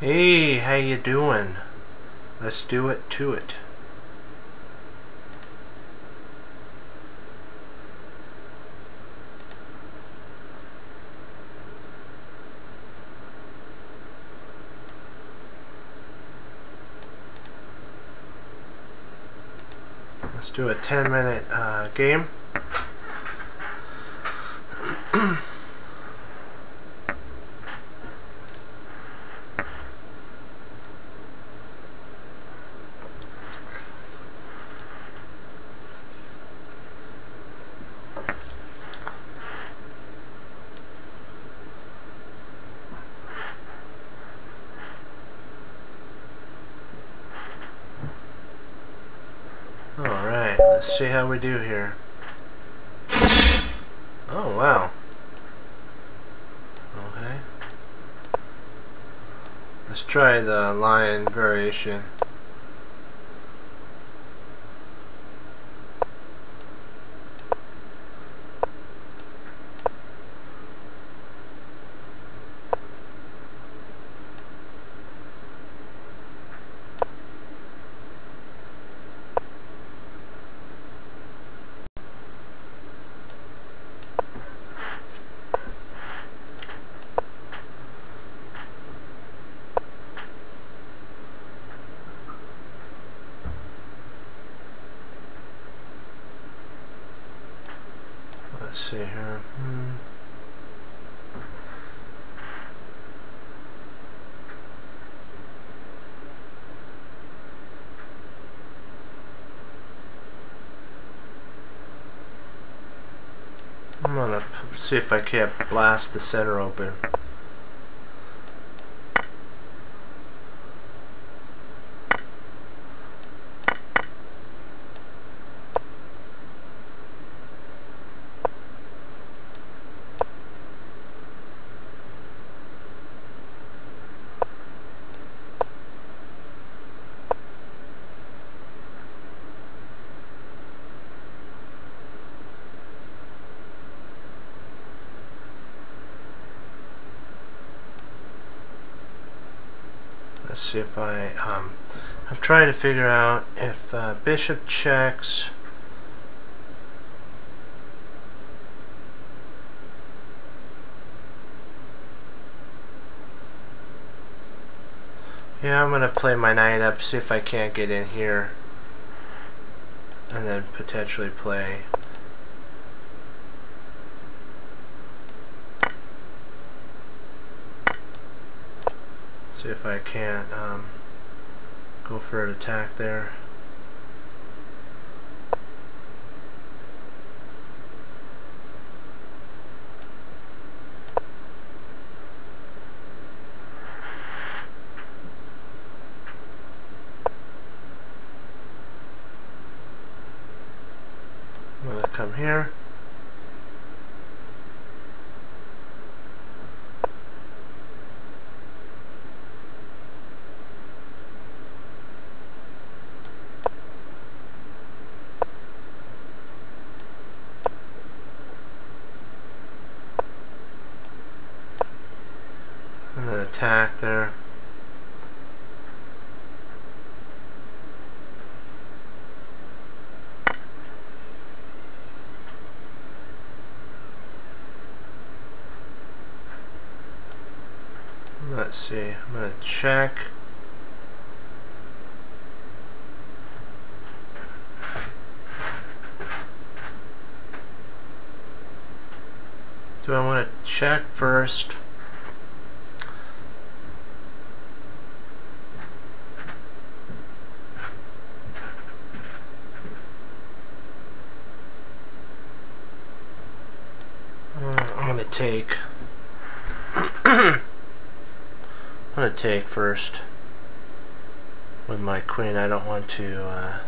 Hey, how you doing? Let's do it to it. Let's do a 10 minute uh, game. Alright, let's we do here. Oh, wow. Okay. Let's try the lion variation. Let's see here. Hmm. I'm gonna p- see if I can't blast the center open. See if I, um, I'm trying to figure out if uh, bishop checks. Yeah, I'm gonna play my knight up, see if I can't get in here. And then potentially play. See if I can't um, go for an attack there. I'm going to come here. And then attack there. Let's see, I'm gonna check. Do I want to check first? Uh, I'm gonna take. I'm gonna take first with my queen. I don't want to. Uh,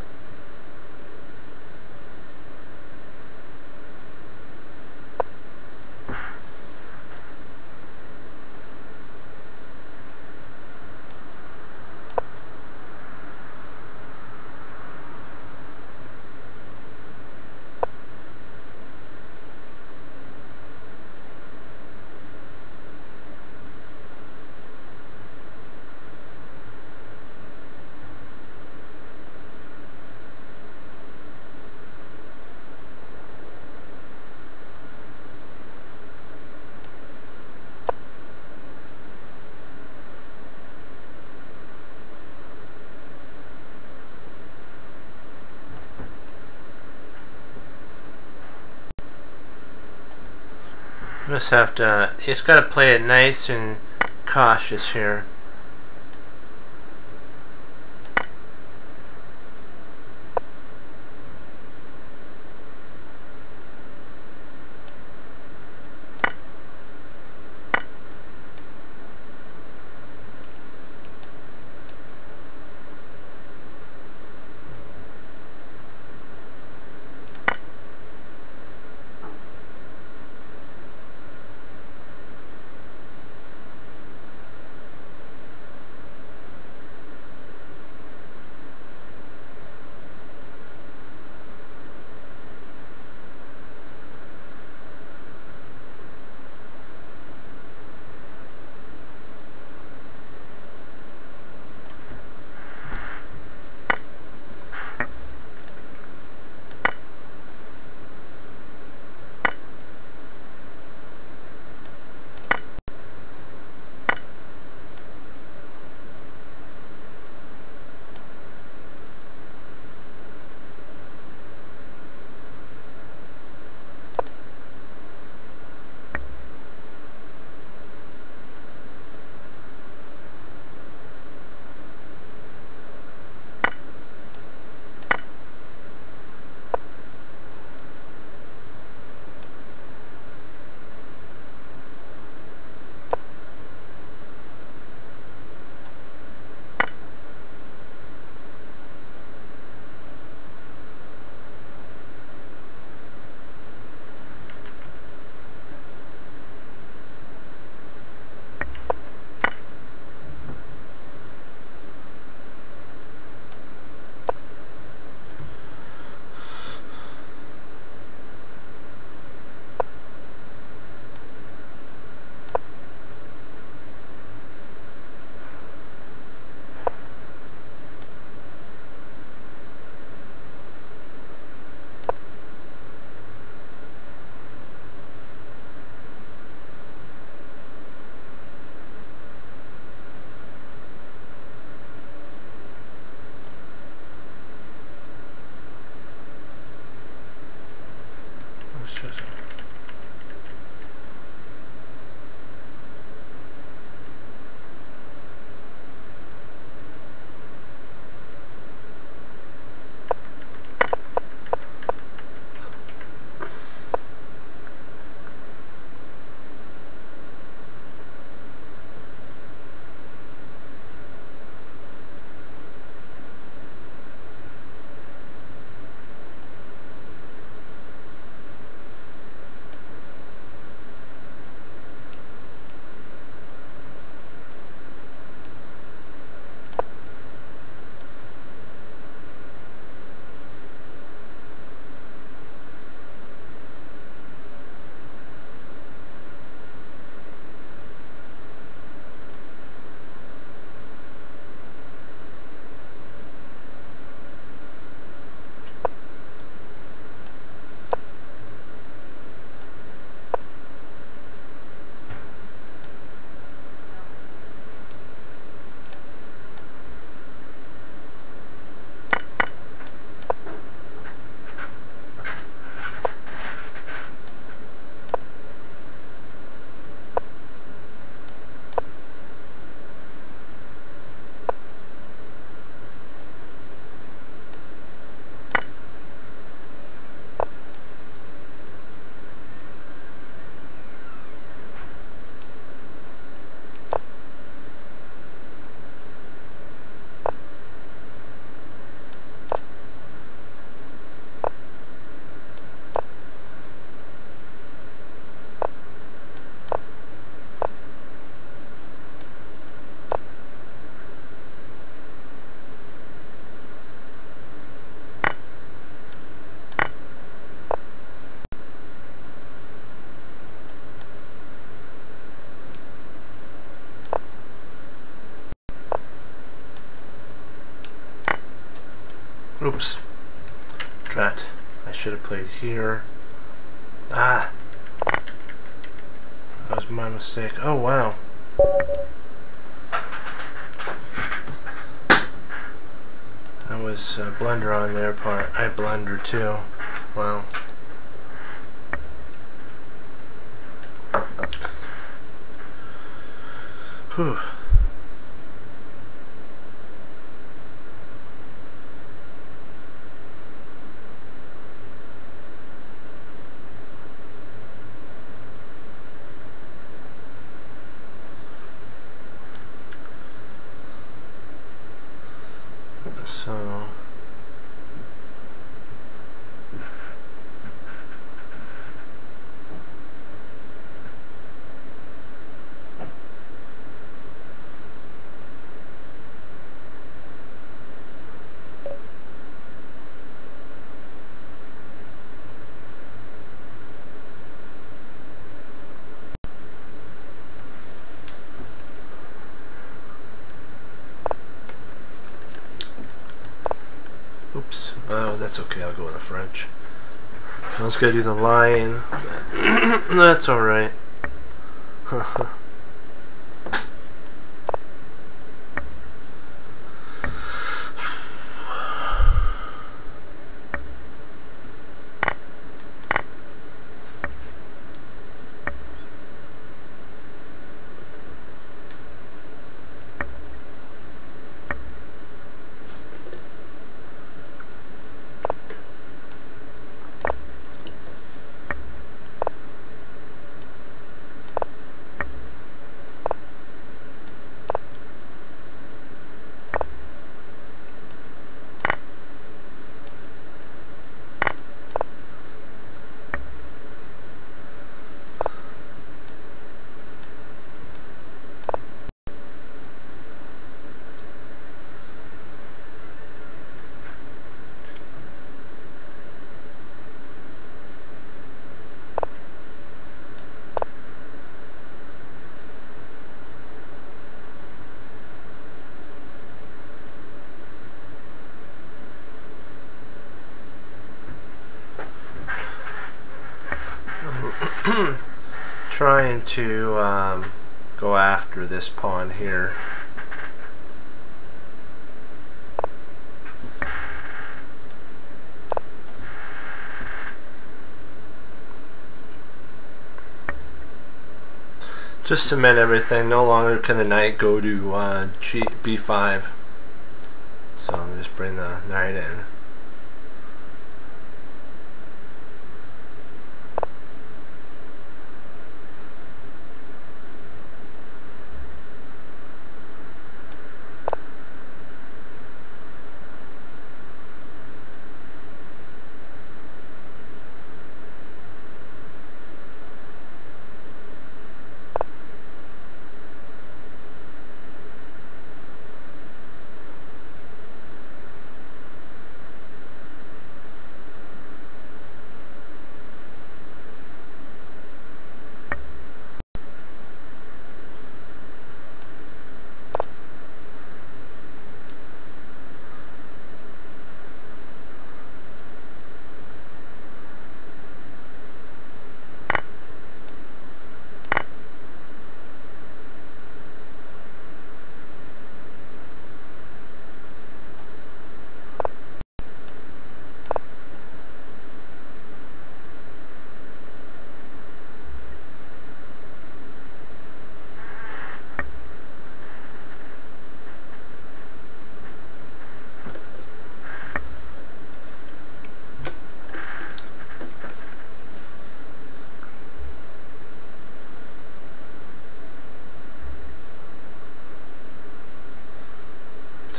Just have to, you just gotta play it nice and cautious here. here. Ah! That was my mistake. Oh, wow. That was a blunder on their part. I blundered too. Wow. Whew. So Oops. Oh, that's okay. I'll go with the French. Was gonna do the lion. that's alright. trying to um, go after this pawn here. Just cement everything. No longer can the knight go to uh, G b5. So I'm just bring the knight in.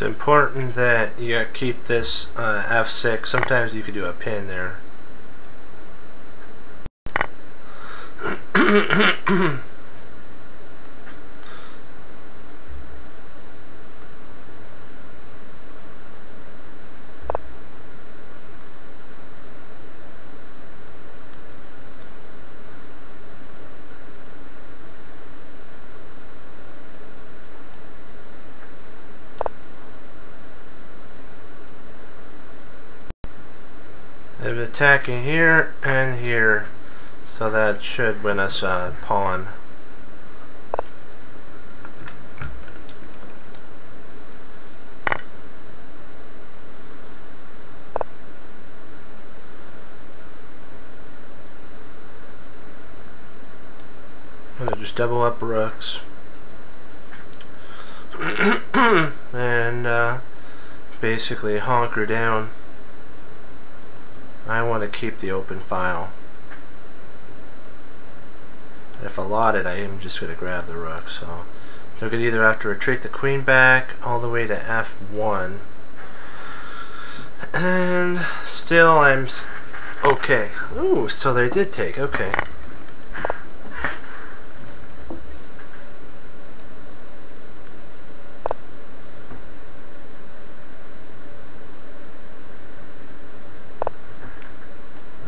It's important that you keep this uh, F6. Sometimes you could do a pin there. Attacking here and here, so that should win us a pawn. Just double up rooks. and uh, basically honker down. I want to keep the open file. If allotted, I am just going to grab the rook. So they're going to either have to retreat the queen back all the way to f1. And still I'm okay. Ooh, so they did take. Okay.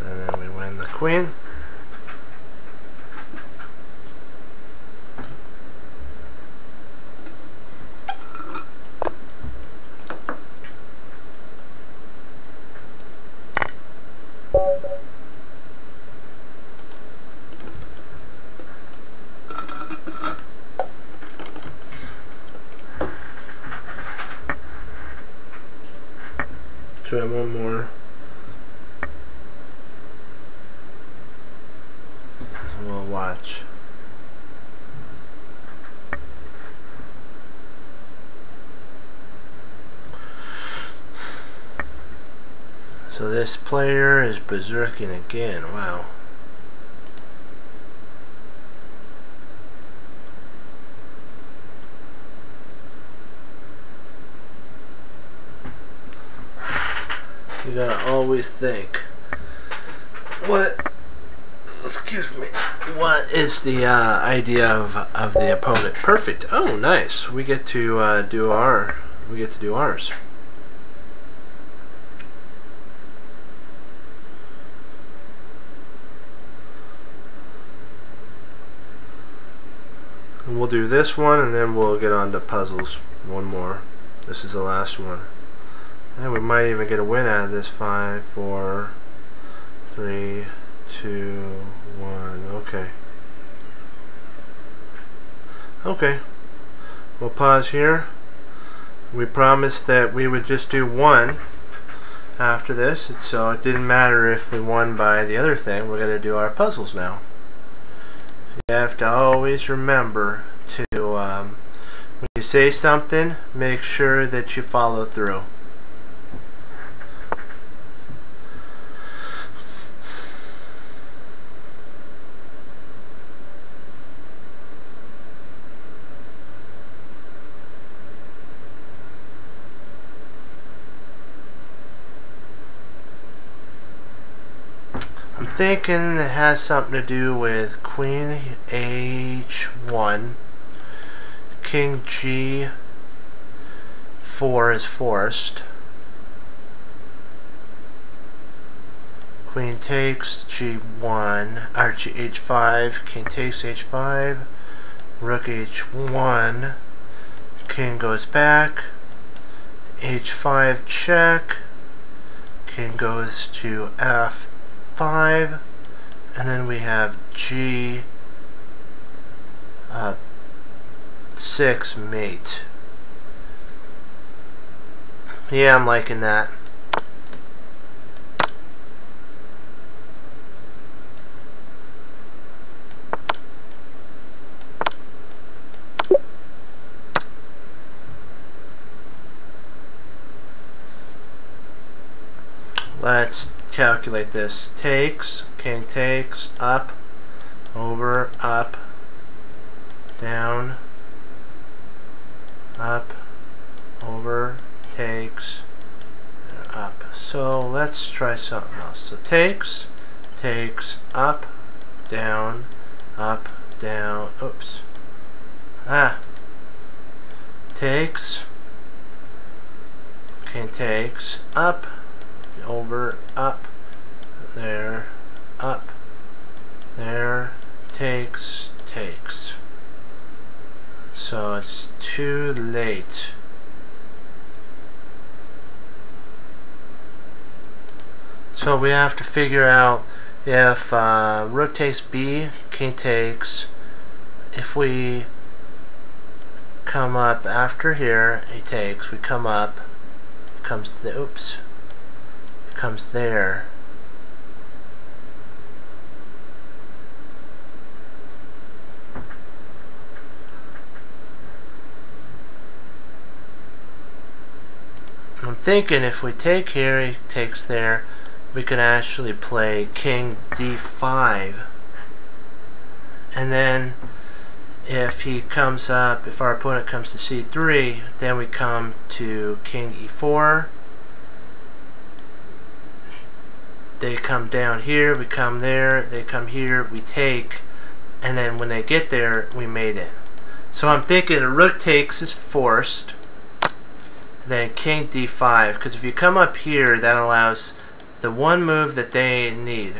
And then we win. Try one more. We'll watch. So this player is berserking again. Wow. You gotta always think. What? Excuse me. What is the uh, idea of of the opponent? Perfect. Oh, nice. We get to uh, do our. We get to do ours. Do this one and then we'll get on to puzzles. One more. This is the last one. And we might even get a win out of this. Five, four, three, two, one. Okay. Okay. We'll pause here. We promised that we would just do one after this, so it didn't matter if we won by the other thing. We're going to do our puzzles now. You have to always remember to, um, when you say something, make sure that you follow through. I'm thinking it has something to do with Queen H1, King G4 is forced, Queen takes G1, or G, H5, King takes H5, Rook H1, King goes back, H5 check, King goes to F 5 and then we have G uh, 6 mate yeah I'm liking that let's calculate this. Takes, king takes, up, over, up, down, up, over, takes, up. So let's try something else. So takes, takes, up, down, up, down, oops. Ah. Takes, king takes, up, over, up, there, up, there, takes, takes. So it's too late. So we have to figure out if uh, rook takes b, king takes, if we come up after here, he takes, we come up, comes the, oops, comes there. Thinking if we take here, he takes there, we can actually play king d5. And then if he comes up, if our opponent comes to c3, then we come to king e4. They come down here, we come there, they come here, we take, and then when they get there, we mate it. So I'm thinking a rook takes is forced, then king d5, because if you come up here, that allows the one move that they need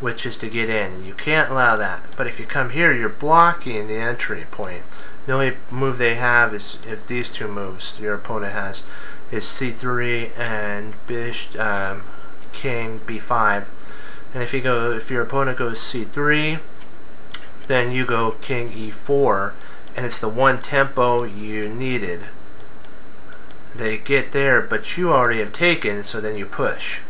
which is to get in. You can't allow that. But if you come here, you're blocking the entry point. The only move they have is if these two moves your opponent has is c3 and bishop, um, king b5. And if you go, if your opponent goes c3, then you go king e4, and it's the one tempo you needed. They get there, but you already have taken, so then you push.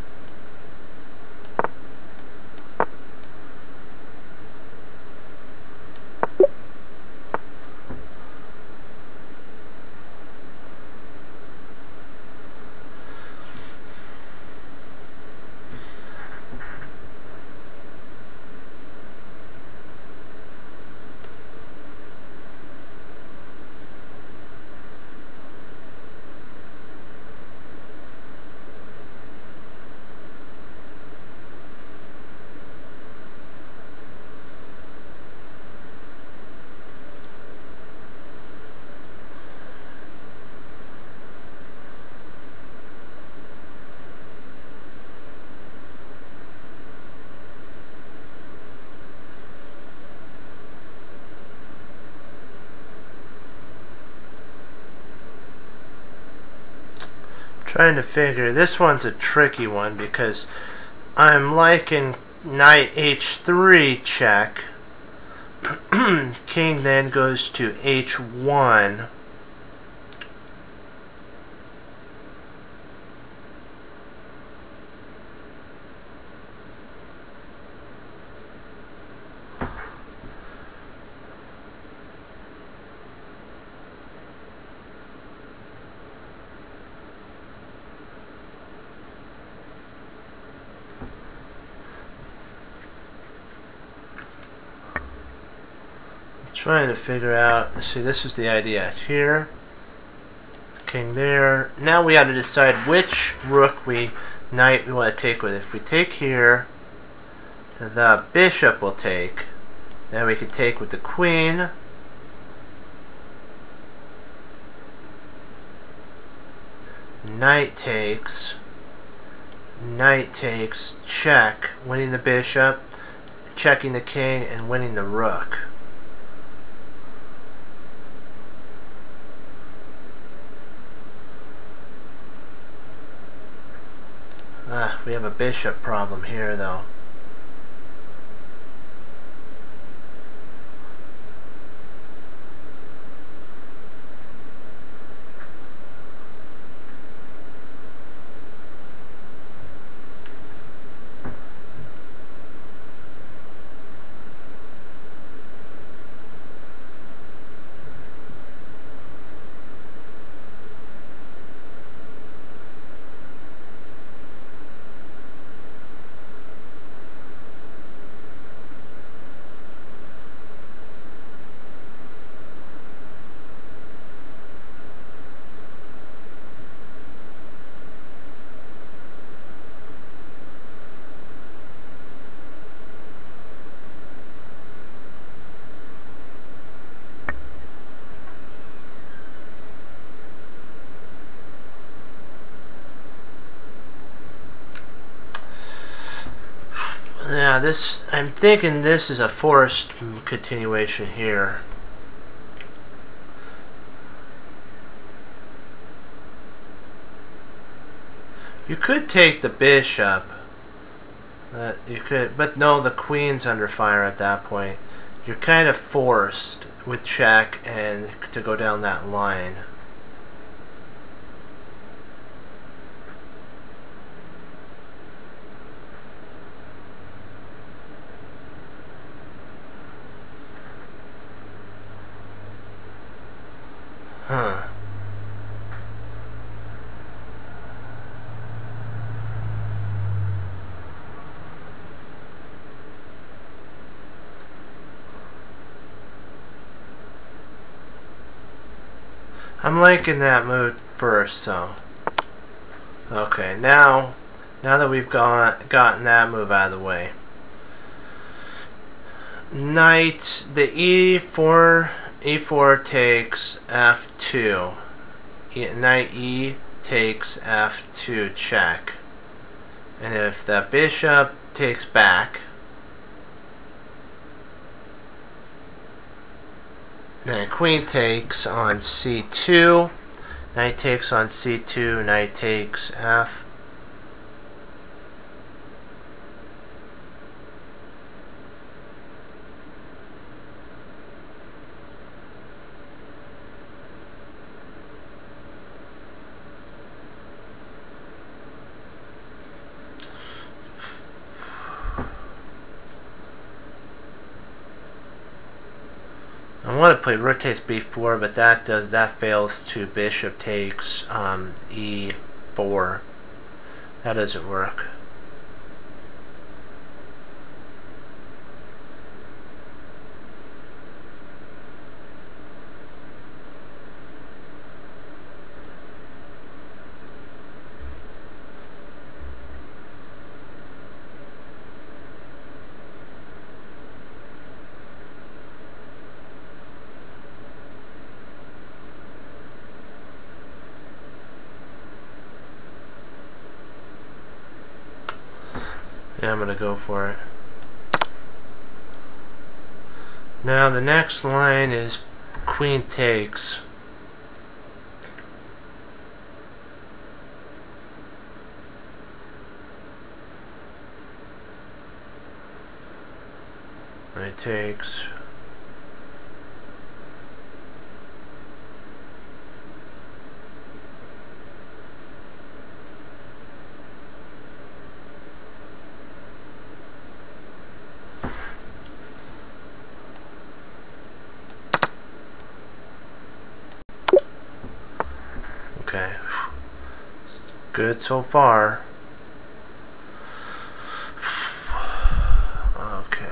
Trying to figure this one's a tricky one because I'm liking knight h3 check. King then goes to h1 trying to figure out, see this is the idea here, king there. Now we have to decide which rook we, knight we want to take with. If we take here, the bishop will take. Then we can take with the queen. Knight takes. Knight takes, check, winning the bishop, checking the king, and winning the rook. Ah, we have a bishop problem here, though. Yeah, this, I'm thinking this is a forced continuation here. You could take the bishop. Uh, you could, but no, the queen's under fire at that point. You're kind of forced with check and to go down that line. Liking that move first, so. Okay, now, now that we've got gotten that move out of the way. Knight, the E4, E4 takes F2. E, knight E takes F2 check. And if that bishop takes back, then queen takes on c2, knight takes on c2, knight takes f. play rook takes b4, but that does that fails to bishop takes um, e4. That doesn't work. I'm gonna go for it. Now the next line is queen takes. Knight takes. Okay. Good so far. Okay.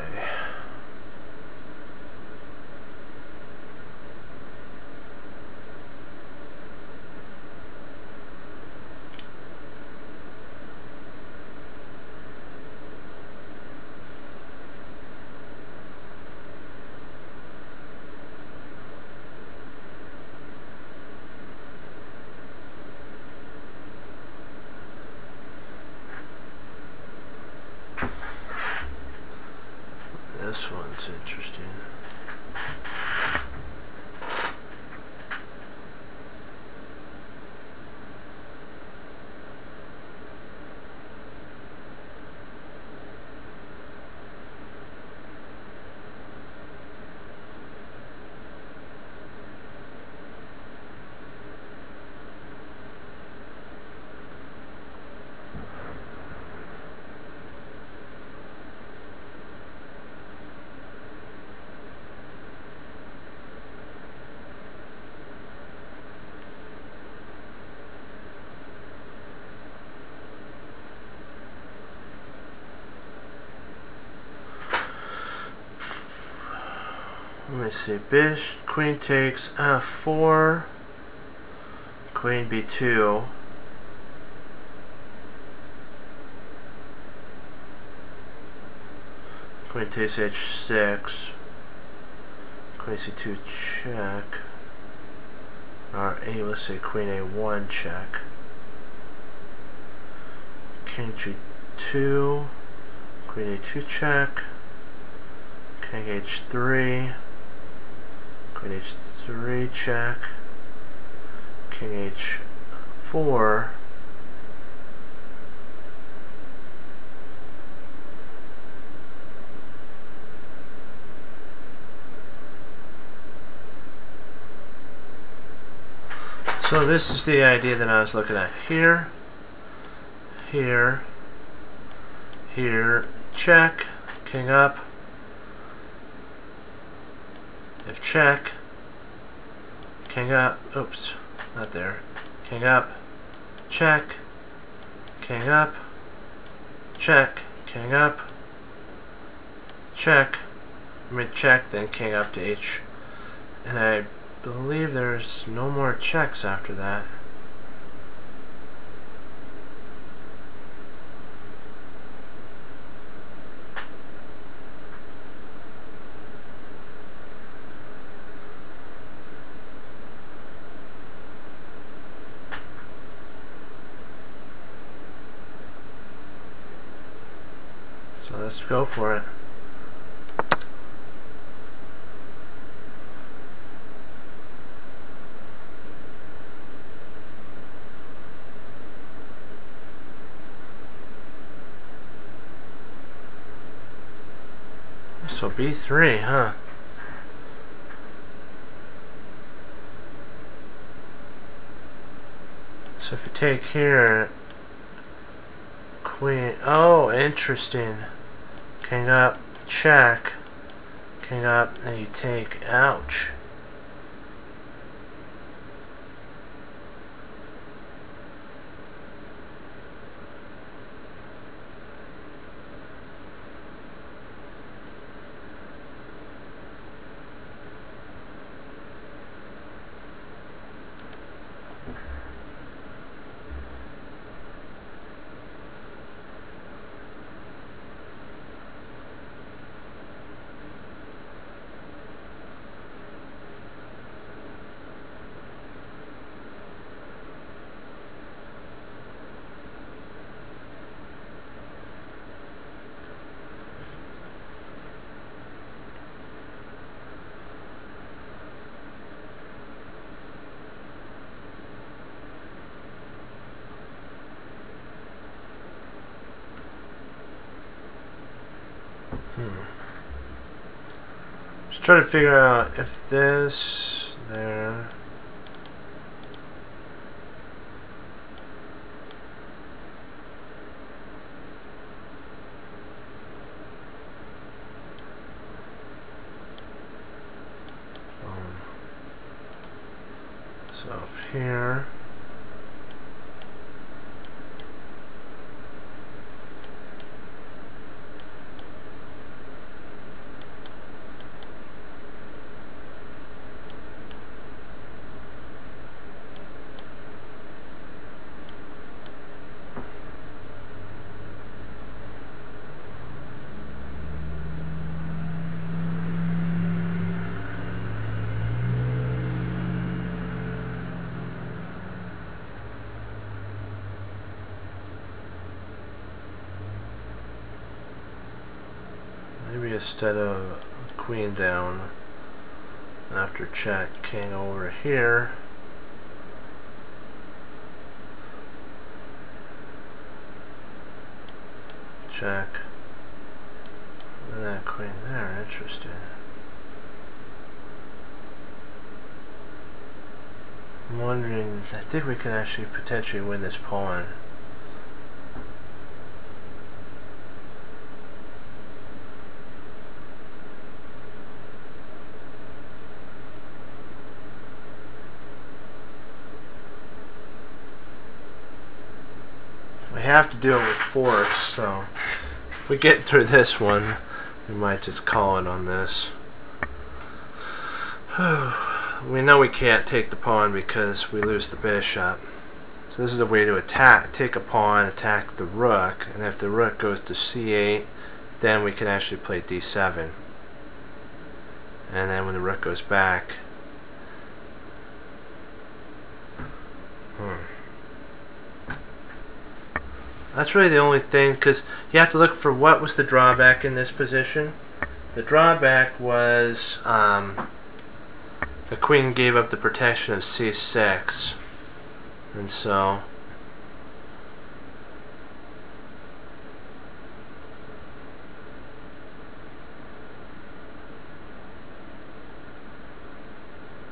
This one's interesting. Let me see. Bishop, queen takes f4, queen b2. Queen takes h6, queen c2 check, or a, let's say queen a1 check, king g2, queen a2 check, king h3, Queen h3 check. King h4. So this is the idea that I was looking at here, here, here, check, king up, if check, king up, oops, not there, king up, check, king up, check, king up, check, mid check, then king up to h, and I believe there's no more checks after that. So let's go for it. So B3, huh? So if you take here, queen, oh, interesting. King up, check. King up, and you take, ouch. Trying to figure out if this there. Um, so if here. Maybe instead of queen down after check, king over here. Check. That queen there, interesting. I'm wondering, I think we can actually potentially win this pawn. It with force, so if we get through this one, we might just call it on this. we know we can't take the pawn because we lose the bishop. So this is a way to attack, take a pawn, attack the rook, and if the rook goes to c8, then we can actually play d7. And then when the rook goes back, That's really the only thing, because you have to look for what was the drawback in this position. The drawback was um, the queen gave up the protection of c6. And so...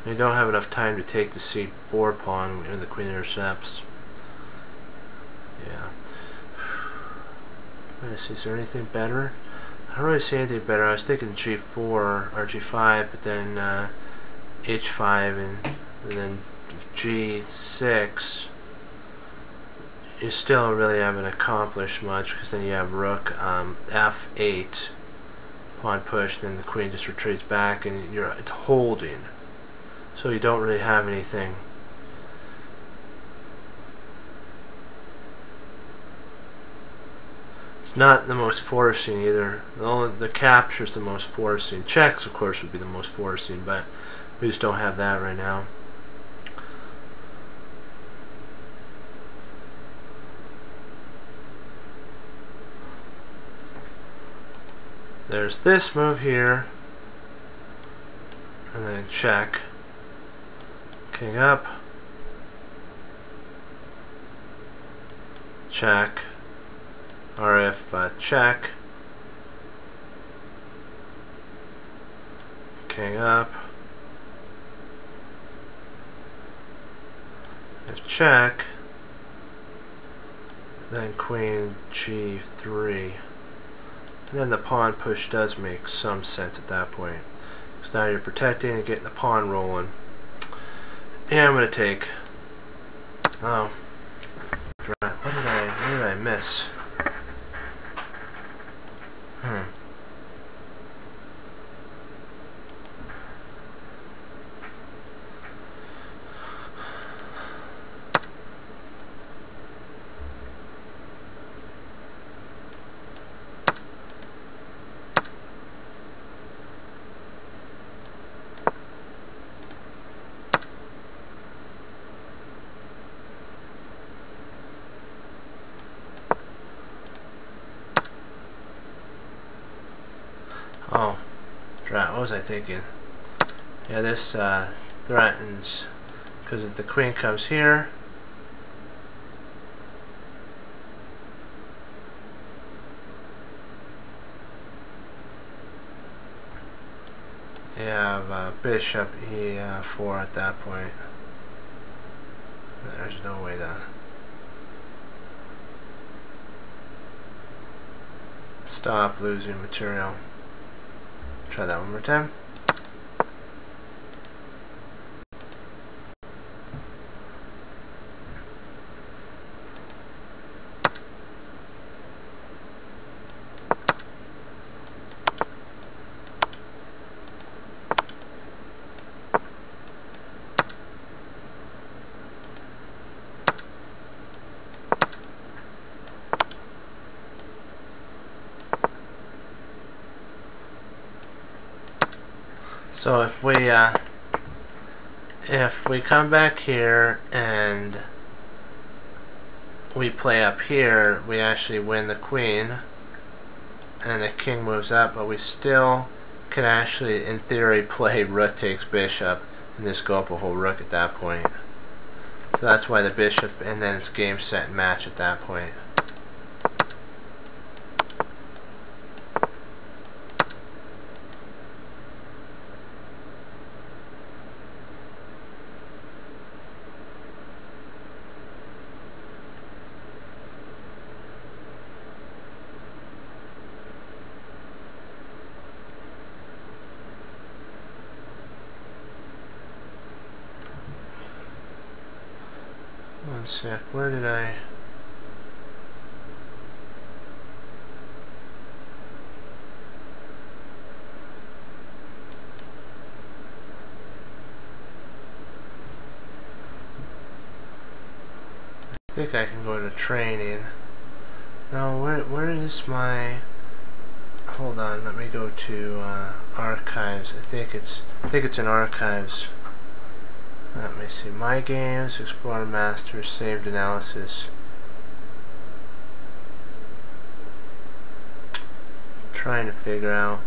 You don't have enough time to take the c4 pawn when the queen intercepts. Yeah. Let me see, is there anything better? I don't really see anything better. I was thinking g4 or g5, but then uh, h5 and, and then g6. You still really haven't accomplished much because then you have rook um, f8 pawn push, then the queen just retreats back and you're it's holding. So you don't really have anything. Not the most forcing either. The, only, the capture's the most forcing. Checks, of course, would be the most forcing, but we just don't have that right now. There's this move here, and then check. King up. Check. RF uh, check. King up. If check, then queen g3. And then the pawn push does make some sense at that point. Because now you're protecting and getting the pawn rolling. Yeah, I'm going to take... Oh. What did I, what did I miss? Hmm. Oh, right, what was I thinking? Yeah, this uh, threatens, because if the queen comes here, you have uh, bishop e4 at that point. There's no way to stop losing material. Try that one more time. So if we uh, if we come back here and we play up here, we actually win the queen and the king moves up, but we still can actually, in theory, play rook takes bishop and just go up a whole rook at that point. So that's why the bishop, and then it's game, set, and match at that point. One sec, where did I... I think I can go to training. No, where where is my... Hold on, let me go to uh, archives. I think it's I think it's in archives. Let me see. My games, Explorer Master, saved analysis. trying to figure out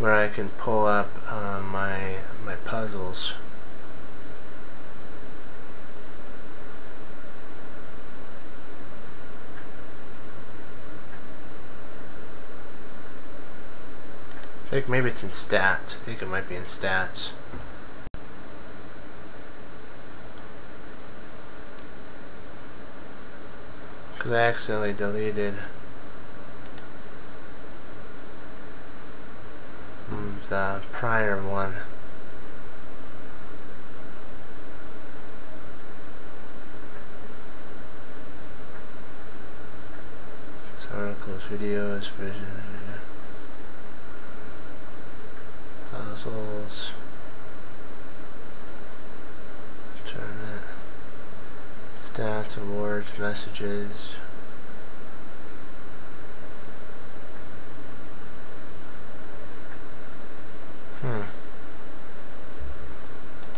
where I can pull up uh, my my puzzles. I think maybe it's in stats. I think it might be in stats. I accidentally deleted hmm, the prior one. It's articles, videos, vision, puzzles. Stats, awards, messages. Hmm.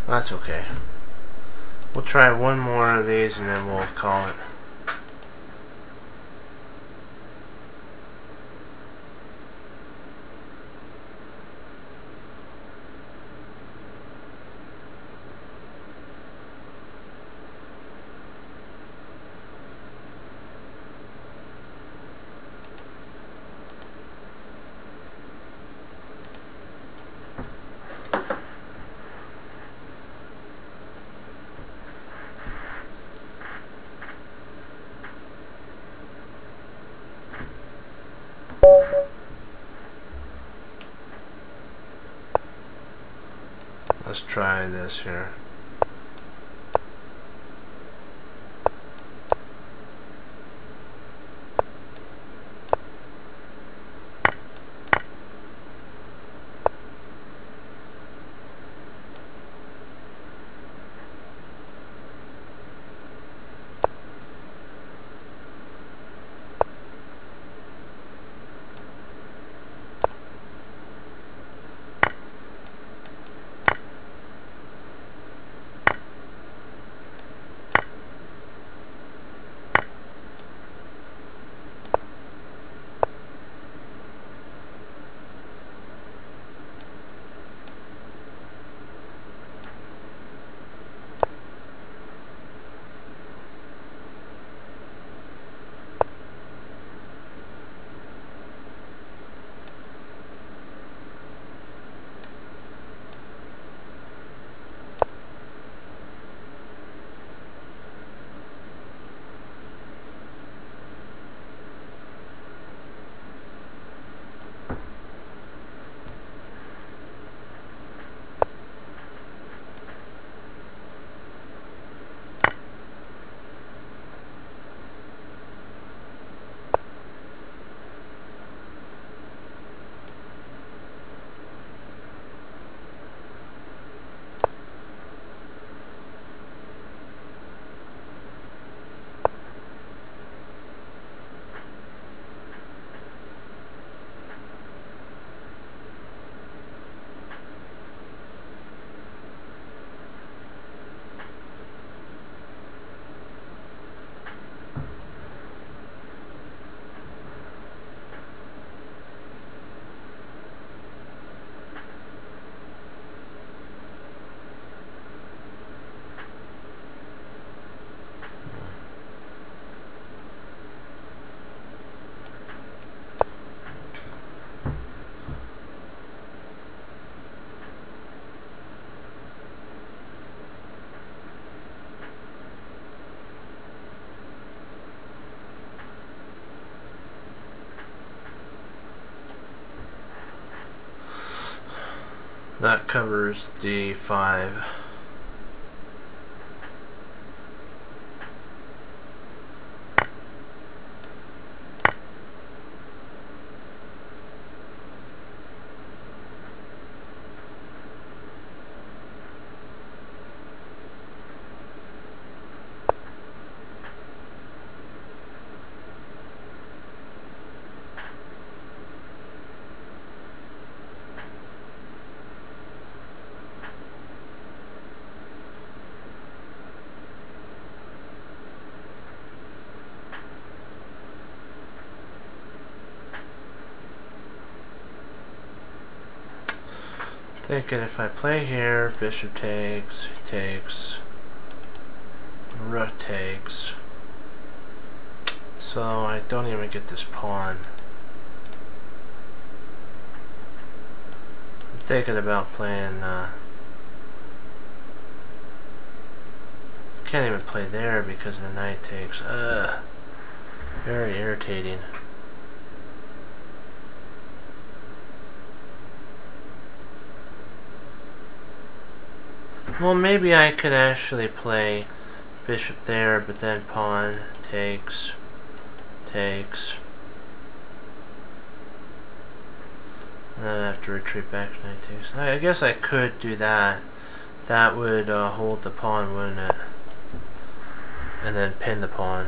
That's okay. We'll try one more of these and then we'll call it. Let's try this here. That covers D5. Thinking if I play here, bishop takes, takes, rook takes. So I don't even get this pawn. I'm thinking about playing, uh, can't even play there because the knight takes, uh, very irritating. Well, maybe I could actually play bishop there, but then pawn takes, takes. And then I have to retreat back to knight takes. I guess I could do that. That would uh, hold the pawn, wouldn't it? and then pin the pawn.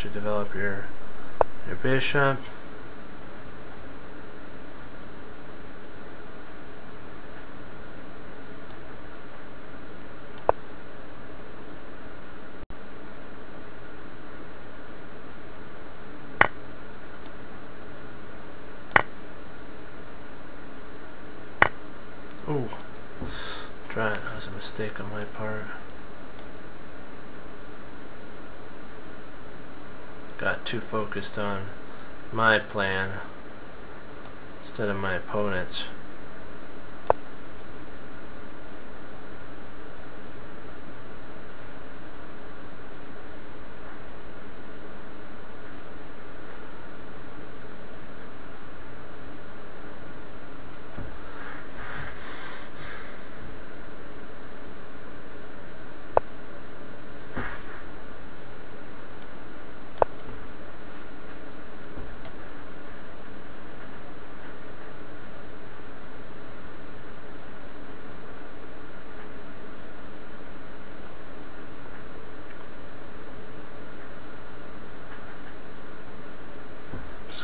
Actually develop your your bishop. Oh, try it. That was a mistake on my part. got too focused on my plan instead of my opponent's.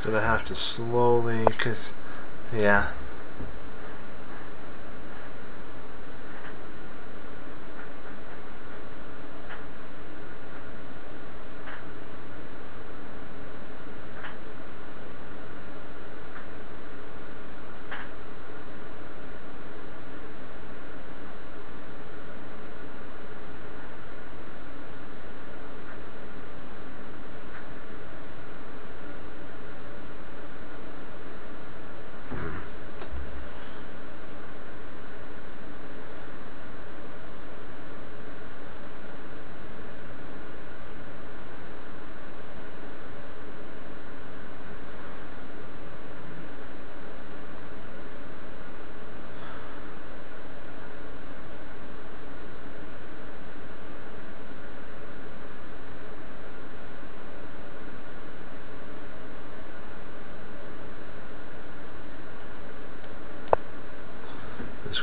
gonna have to slowly, cause, yeah,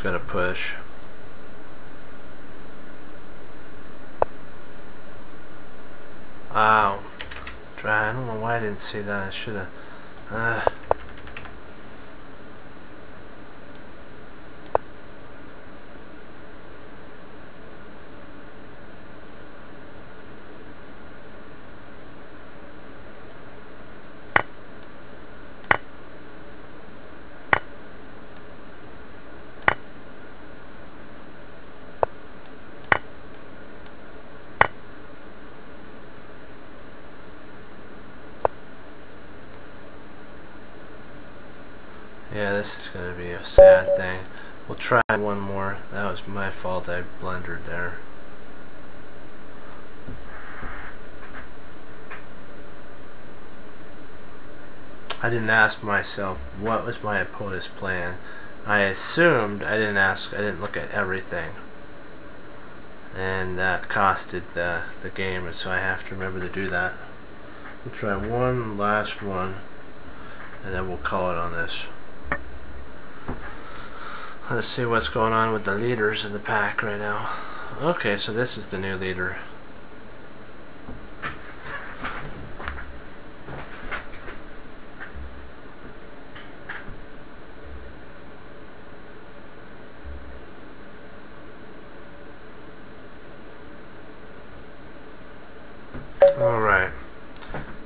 just gotta push. Wow. Try. I don't know why I didn't see that. I should have. Uh. Yeah, this is going to be a sad thing. We'll try one more. That was my fault. I blundered there. I didn't ask myself what was my opponent's plan. I assumed I didn't ask. I didn't look at everything, and that costed the the game. And so I have to remember to do that. We'll try one last one, and then we'll call it on this. Let's see what's going on with the leaders in the pack right now. Okay, so this is the new leader. All right.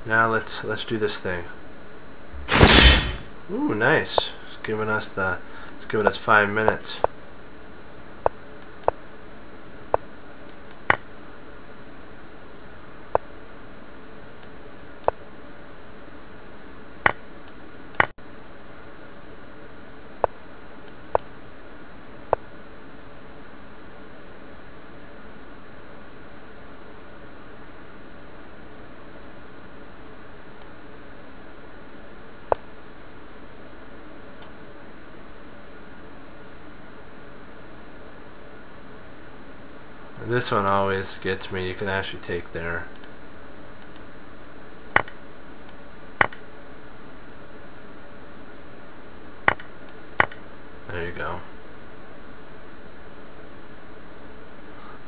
Now let's let's do this thing. Ooh, nice. It's giving us the give us five minutes. This one always gets me. You can actually take there. There you go.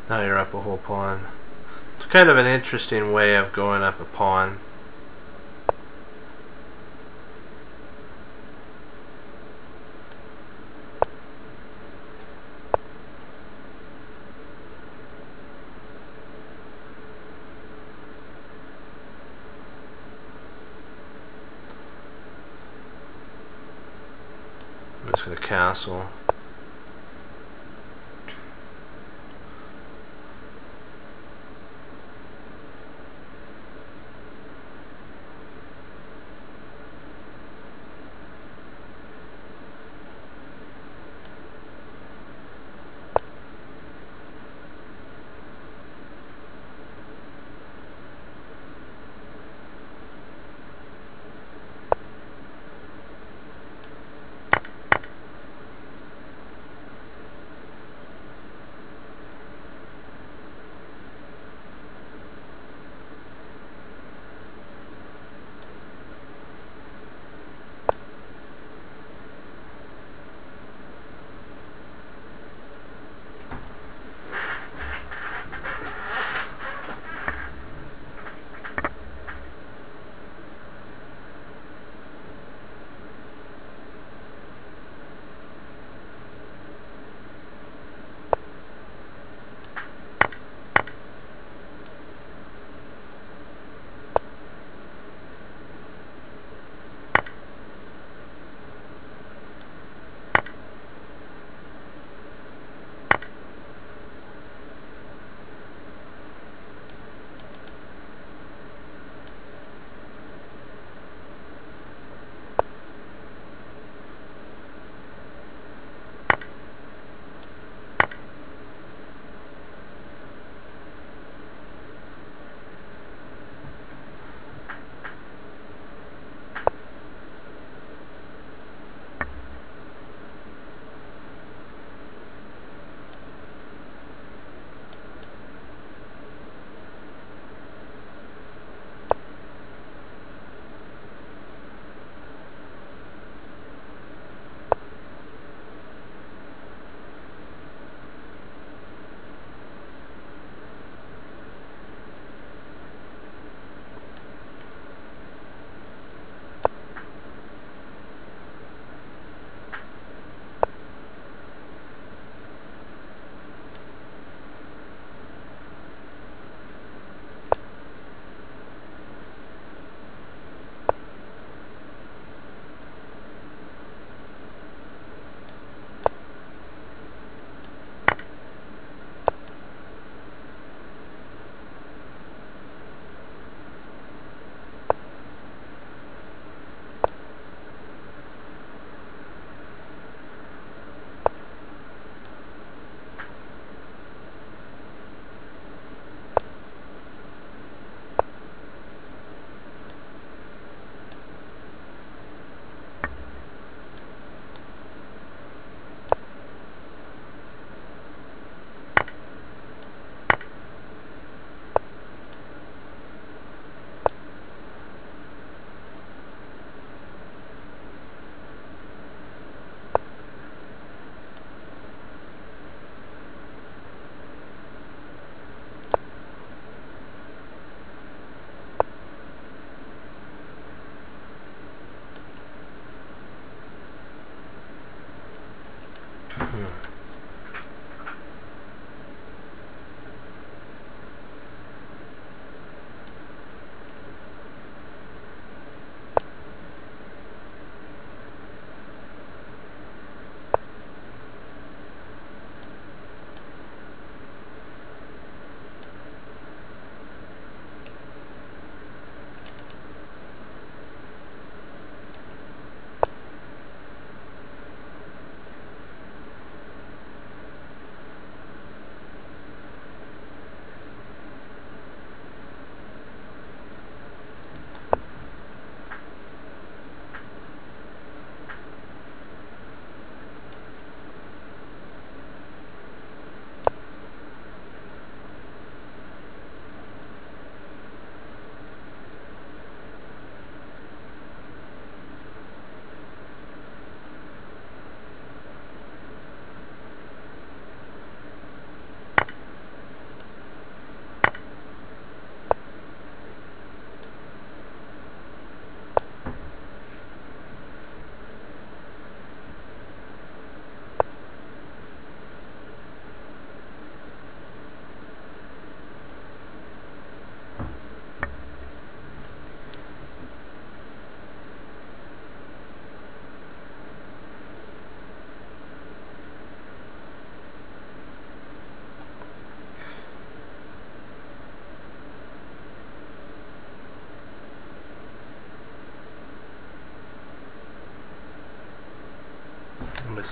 Now you're up a whole pawn. It's kind of an interesting way of going up a pawn. I'm just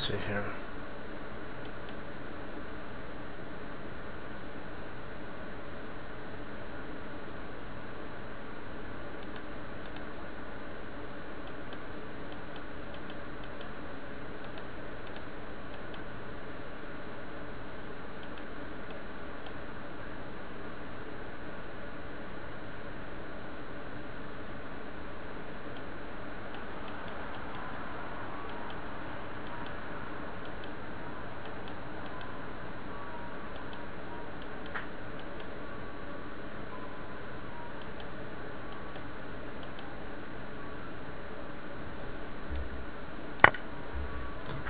see here.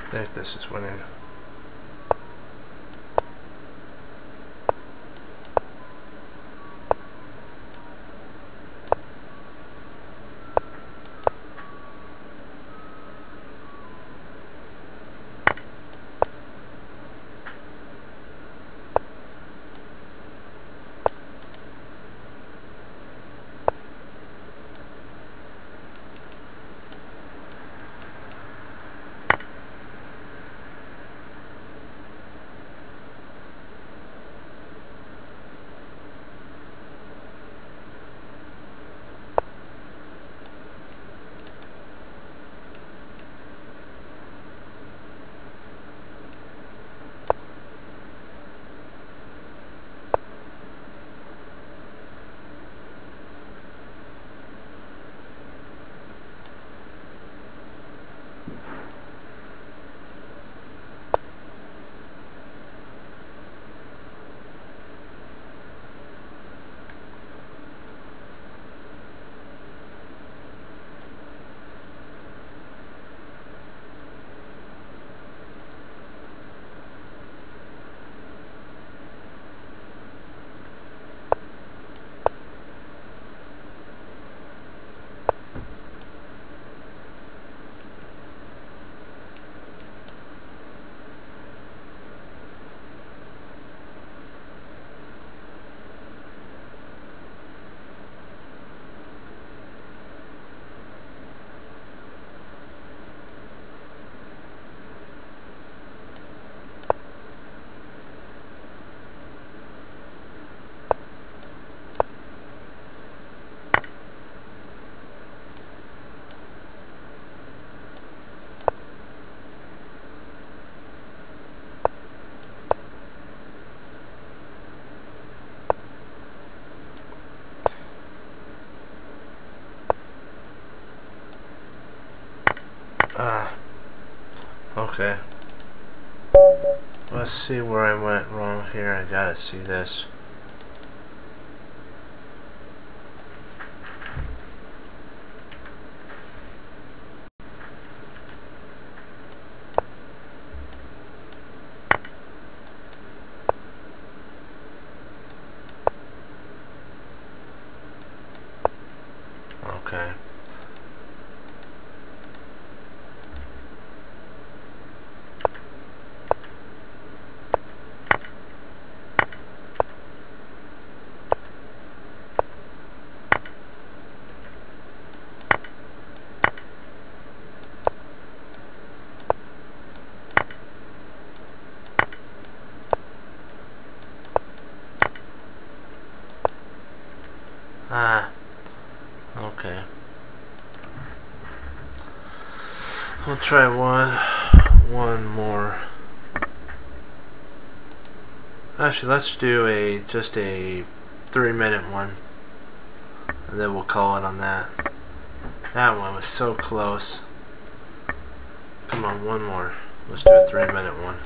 I this is winning. Okay. Let's see where I went wrong here. I gotta see this. Okay. Ah. Okay. We'll try one one more. Actually, let's do a just a three minute one. And then we'll call it on that. That one was so close. Come on, one more. Let's do a three minute one.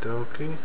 Dokie.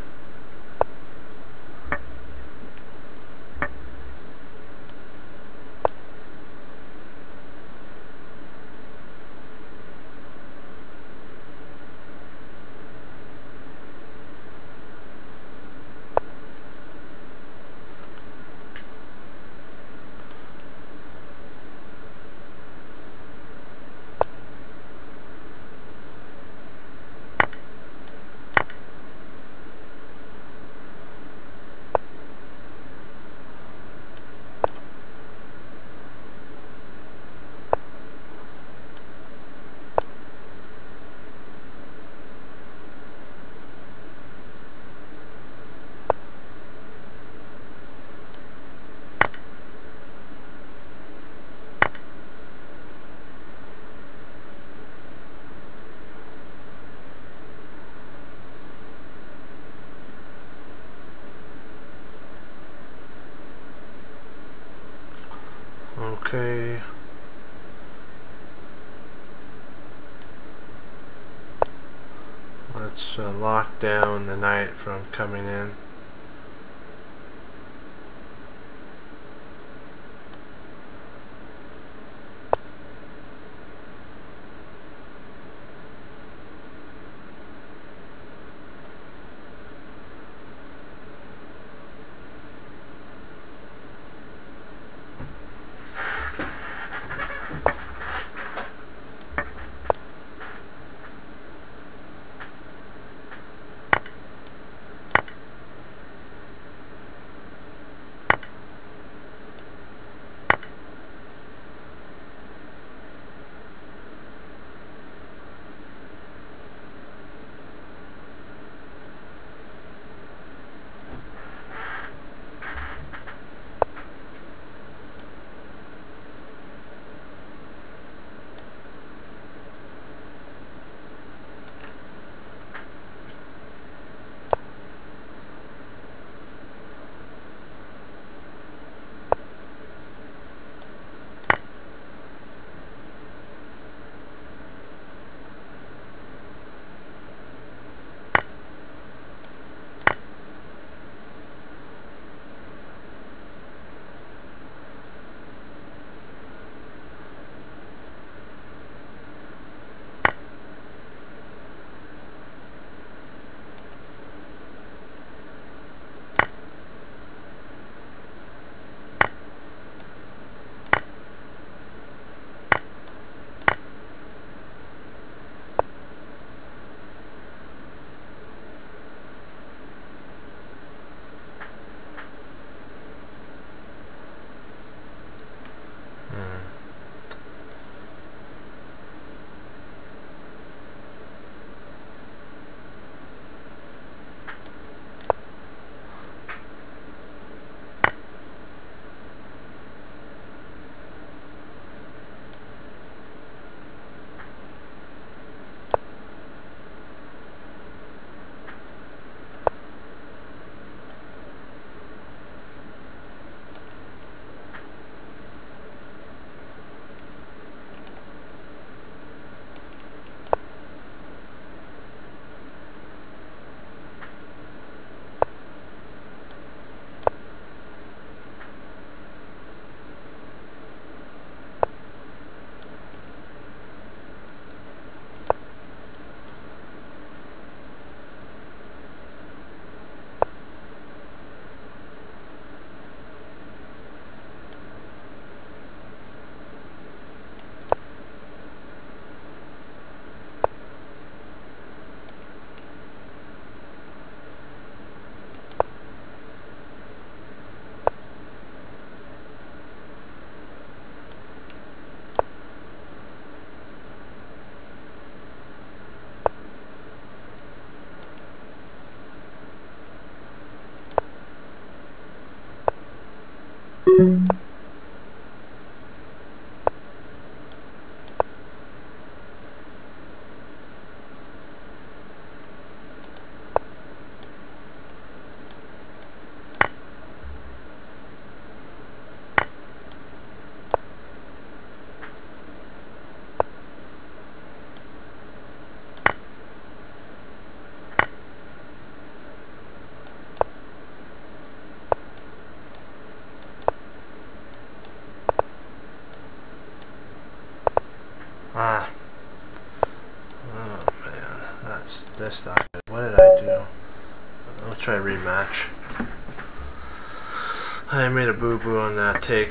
Okay. Uh, lock down the knight from coming in. Mm-hmm.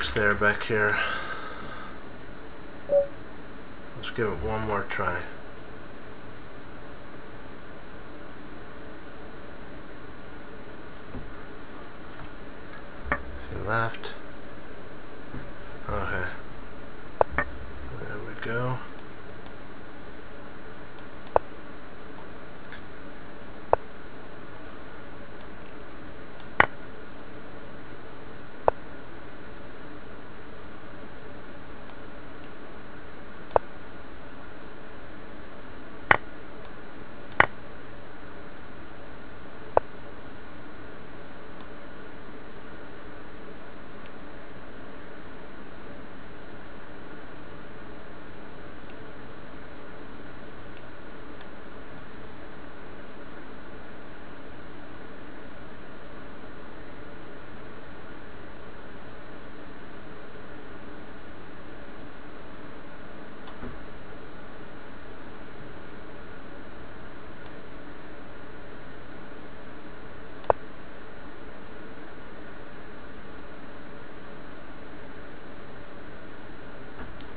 There back here. Let's give it one more try. Left. Okay. There we go.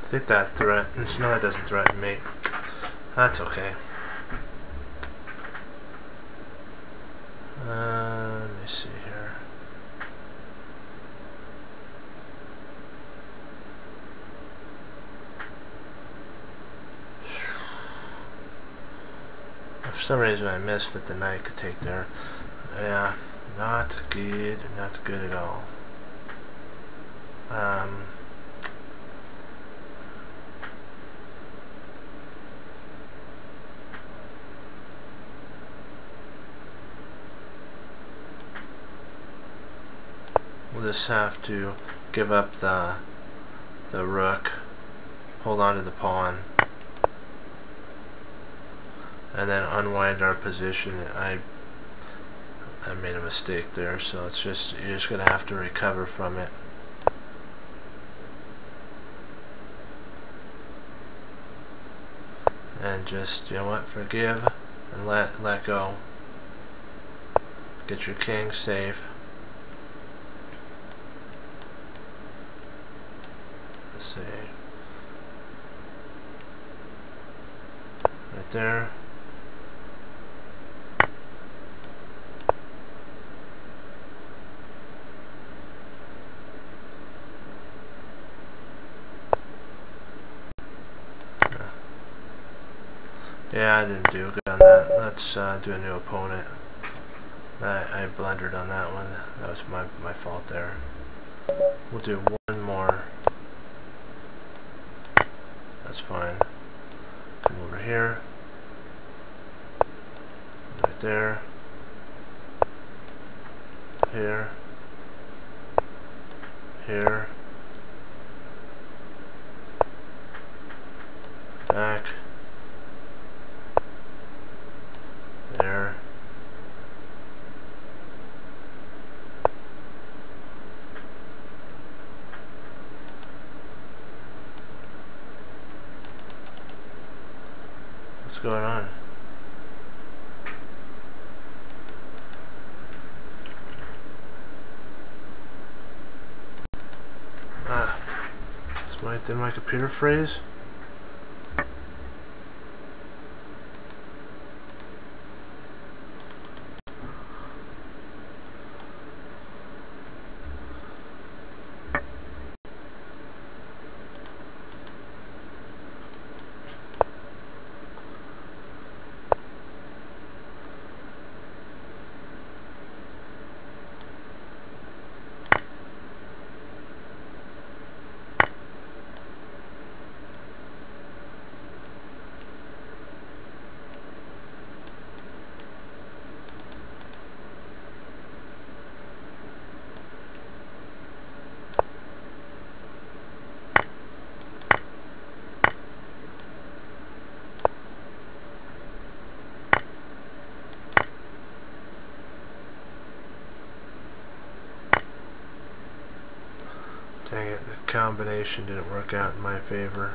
Think that threat. No, that doesn't threaten me. That's okay. Uh, let me see here. For some reason I missed that the knight could take there. Yeah, not good, not good at all. Um, we'll just have to give up the the rook, hold on to the pawn, and then unwind our position. I I made a mistake there, so it's just you're just gonna have to recover from it. And just you know what, forgive and let let go. Get your king safe. Let's see. Right there. Yeah, I didn't do good on that. Let's uh, do a new opponent. I, I blundered on that one. That was my, my fault there. We'll do one more. That's fine. Come over here. There. Here. Here. Back. There. What's going on? Ah, this might did my computer freeze? Dang it, the combination didn't work out in my favor.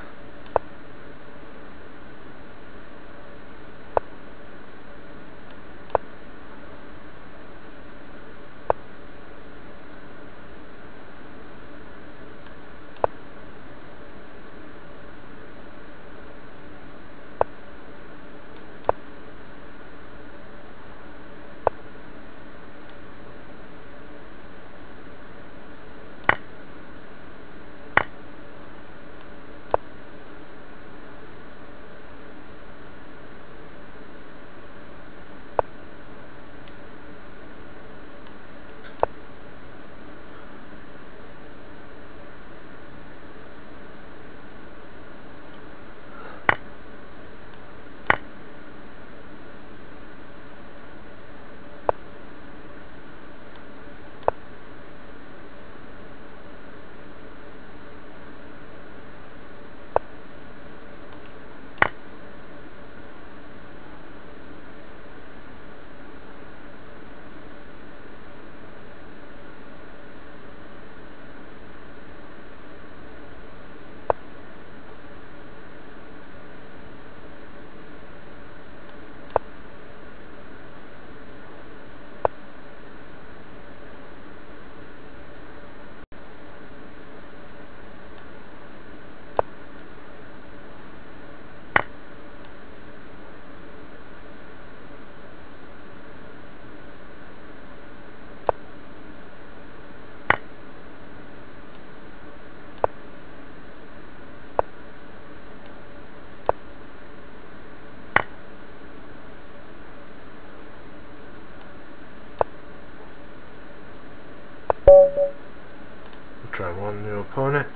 try one new opponent,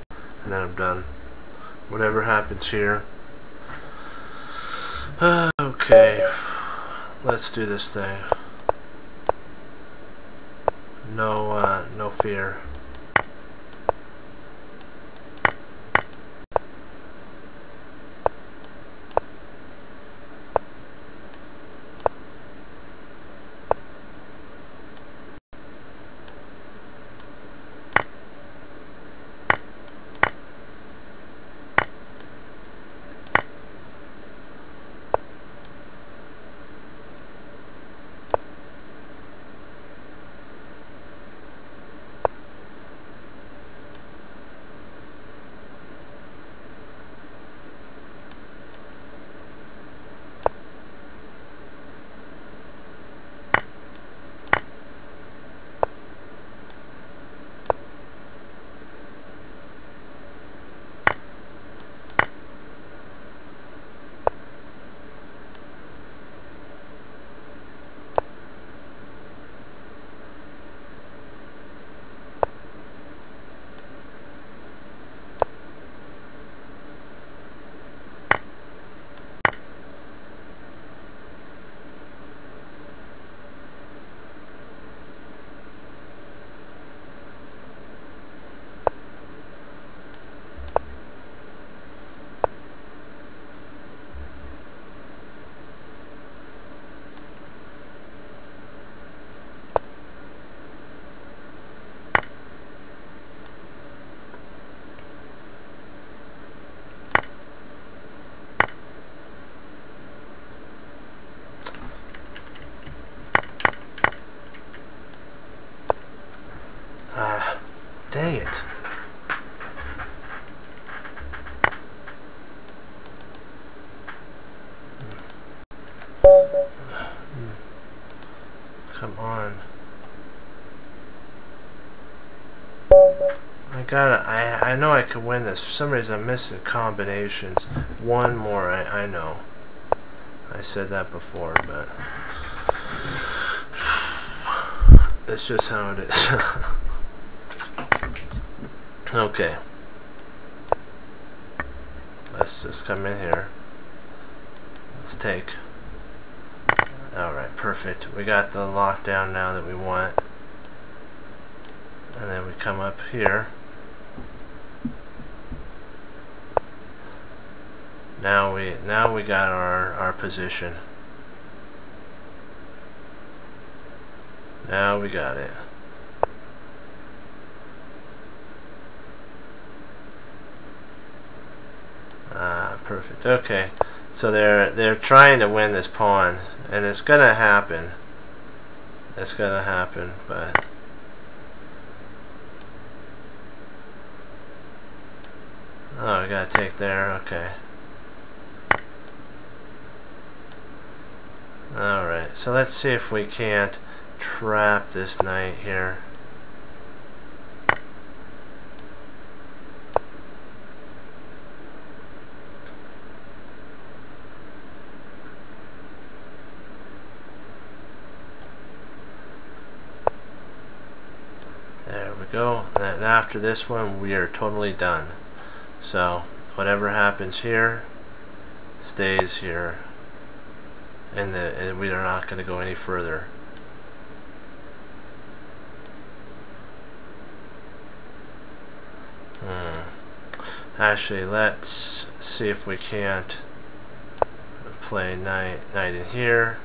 and then I'm done. Whatever happens here. okay, let's do this thing. No, uh, no fear. Gotta, I, I know I could win this. For some reason I'm missing combinations. One more, I, I know. I said that before, but... It's just how it is. Okay. Let's just come in here. Let's take. Alright, perfect. We got the lockdown now that we want. And then we come up here. Now we now we got our, our position. Now we got it. ah perfect. Okay. So they're they're trying to win this pawn, and it's gonna happen. It's gonna happen, but oh, I gotta take there. Okay. All right. So let's see if we can't trap this knight here. There we go. And after this one, we are totally done. So, whatever happens here, stays here. And, the, and we are not going to go any further. Hmm. Actually, let's see if we can't play knight, knight in here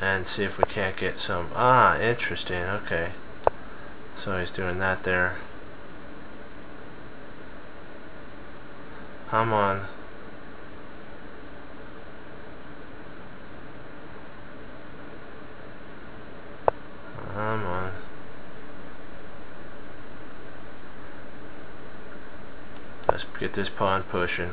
and see if we can't get some ah interesting okay so he's doing that there. Come on. Come on. Let's get this pawn pushing.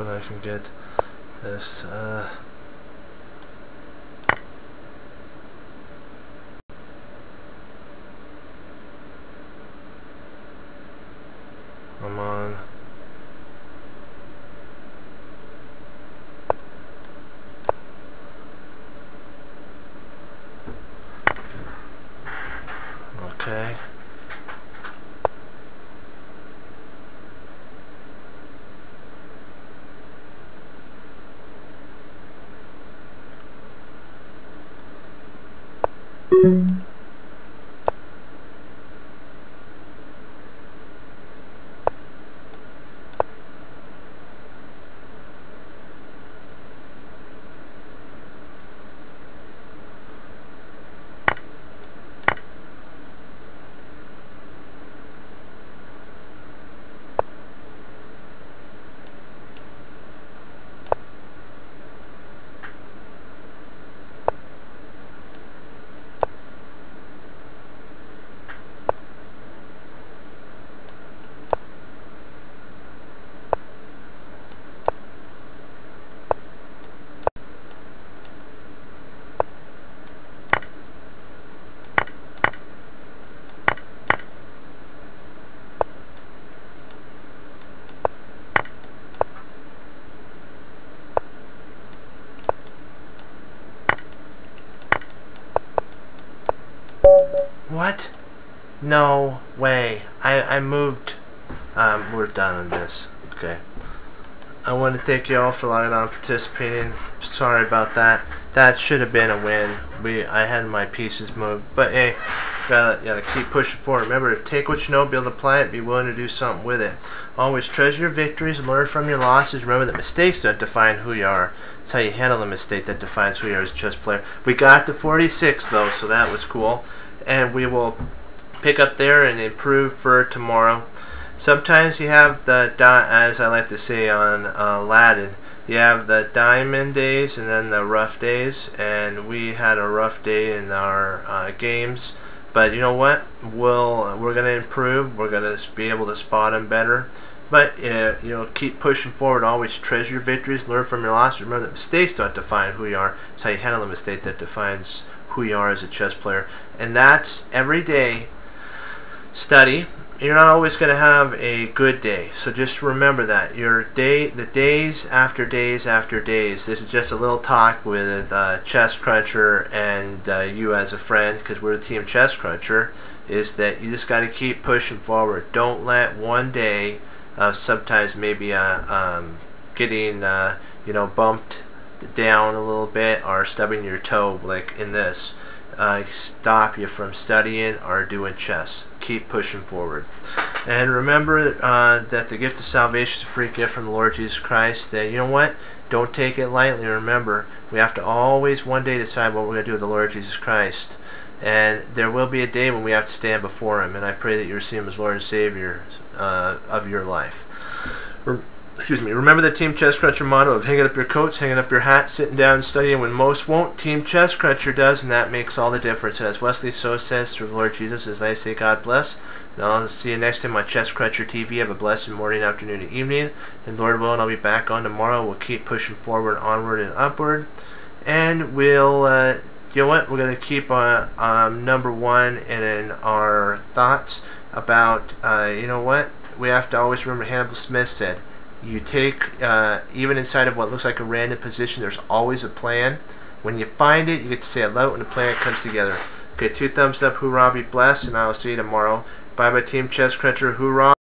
Hoping I can get this. Uh, I'm on. Okay. What? No way. I, I moved. Um, we're done on this. Okay. I want to thank you all for logging on participating. Sorry about that. That should have been a win. We I had my pieces moved. But hey, gotta gotta keep pushing forward. Remember, to take what you know, be able to apply it, be willing to do something with it. Always treasure your victories learn from your losses. Remember that mistakes don't define who you are. It's how you handle the mistake that defines who you are as a chess player. We got to 46 though, so that was cool. And we will pick up there and improve for tomorrow. Sometimes you have the, as I like to say on uh, Aladdin, you have the diamond days and then the rough days. And we had a rough day in our uh, games. But you know what? We'll we're gonna improve. We're gonna be able to spot them better. But uh, you know, keep pushing forward. Always treasure your victories. Learn from your losses. Remember that mistakes don't define who you are. It's how you handle a mistake that defines who you are as a chess player. And that's every day. Study. You're not always going to have a good day, so just remember that your day, the days after days after days. This is just a little talk with uh, Chess Cruncher and uh, you as a friend, because we're the team Chess Cruncher. Is that you just got to keep pushing forward. Don't let one day uh, sometimes maybe uh, um, getting uh, you know bumped down a little bit or stubbing your toe like in this uh, stop you from studying or doing chess. Keep pushing forward. And remember uh, that the gift of salvation is a free gift from the Lord Jesus Christ. That you know what? Don't take it lightly. Remember, we have to always one day decide what we're going to do with the Lord Jesus Christ. And there will be a day when we have to stand before Him. And I pray that you receive Him as Lord and Savior uh, of your life. Excuse me. Remember the Team Chess Cruncher motto of hanging up your coats, hanging up your hat, sitting down studying when most won't. Team Chess Cruncher does, and that makes all the difference. And as Wesley So says through the Lord Jesus, as I say, God bless. And I'll see you next time on Chess Cruncher TV. Have a blessed morning, afternoon, and evening. And Lord willing, I'll be back on tomorrow. We'll keep pushing forward, onward, and upward. And we'll, uh, you know what? We're going to keep uh, um, number one in our thoughts about, uh, you know what? We have to always remember Hannibal Smith said, you take, uh, even inside of what looks like a random position, there's always a plan. When you find it, you get to say loud when the plan comes together. Okay, two thumbs up, hoorah, be blessed, and I'll see you tomorrow. Bye bye, Team Chess Cruncher, hoorah.